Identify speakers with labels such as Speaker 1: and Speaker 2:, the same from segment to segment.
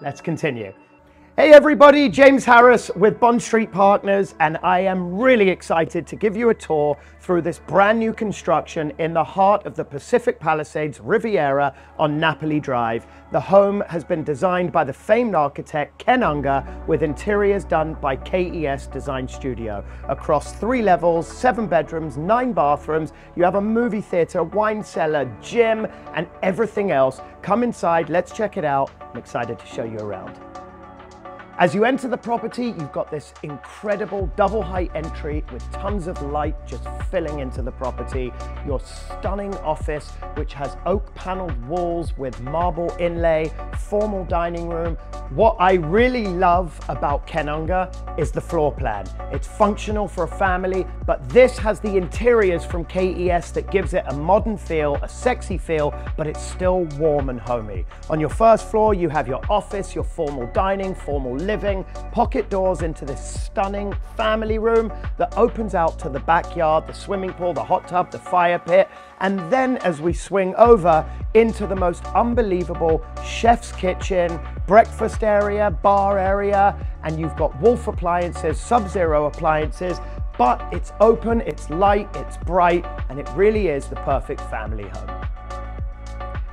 Speaker 1: Let's continue. Hey everybody, James Harris with Bond Street Partners, and I am really excited to give you a tour through this brand new construction in the heart of the Pacific Palisades Riviera on Napoli Drive. The home has been designed by the famed architect Ken Ungar with interiors done by KES Design Studio. Across three levels, seven bedrooms, nine bathrooms, you have a movie theater, wine cellar, gym, and everything else. Come inside, let's check it out. I'm excited to show you around. As you enter the property, you've got this incredible double height entry with tons of light just filling into the property. Your stunning office, which has oak paneled walls with marble inlay, formal dining room. What I really love about Ken Ungar is the floor plan. It's functional for a family, but this has the interiors from KES that gives it a modern feel, a sexy feel, but it's still warm and homey. On your first floor, you have your office, your formal dining, formal living, pocket doors into this stunning family room that opens out to the backyard, the swimming pool, the hot tub, the fire pit, and then as we swing over into the most unbelievable chef's kitchen, breakfast area, bar area, and you've got Wolf appliances, Sub-Zero appliances, but it's open, it's light, it's bright, and it really is the perfect family home.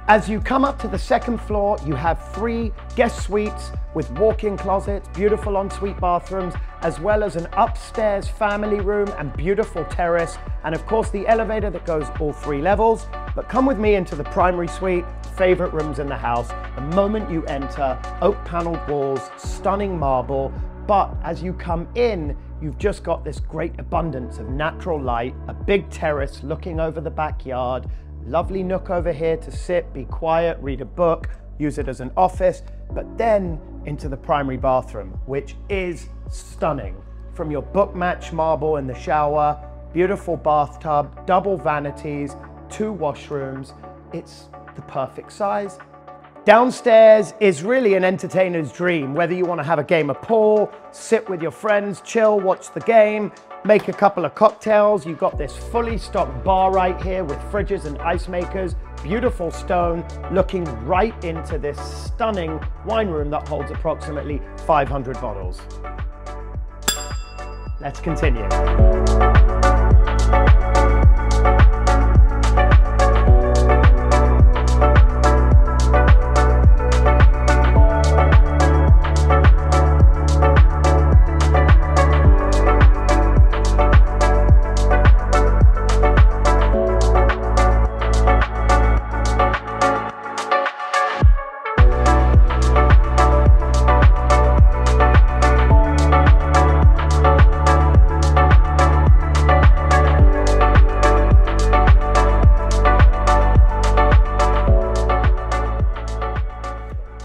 Speaker 1: As you come up to the second floor, you have three guest suites with walk-in closets, beautiful ensuite bathrooms, as well as an upstairs family room and beautiful terrace, and of course the elevator that goes all three levels. But come with me into the primary suite, favorite rooms in the house. The moment you enter, oak paneled walls, stunning marble, but as you come in, you've just got this great abundance of natural light, a big terrace looking over the backyard, Lovely nook over here to sit, be quiet, read a book, use it as an office, but then into the primary bathroom, which is stunning. From your book match marble in the shower, beautiful bathtub, double vanities, two washrooms. It's the perfect size. Downstairs is really an entertainer's dream, whether you want to have a game of pool, sit with your friends, chill, watch the game, make a couple of cocktails. You've got this fully stocked bar right here with fridges and ice makers, beautiful stone, looking right into this stunning wine room that holds approximately 500 bottles. Let's continue.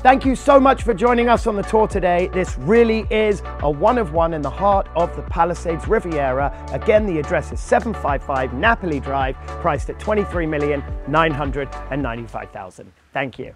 Speaker 1: Thank you so much for joining us on the tour today. This really is a one of one in the heart of the Palisades Riviera. Again, the address is 755 Napoli Drive, priced at 23,995,000. Thank you.